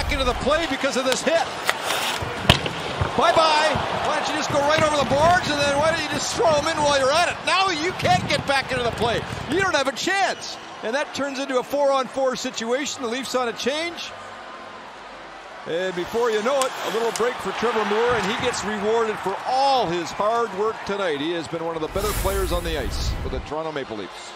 back into the play because of this hit. Bye-bye. Why don't you just go right over the boards and then why don't you just throw them in while you're at it? Now you can't get back into the play. You don't have a chance. And that turns into a four-on-four situation. The Leafs on a change. And before you know it, a little break for Trevor Moore, and he gets rewarded for all his hard work tonight. He has been one of the better players on the ice for the Toronto Maple Leafs.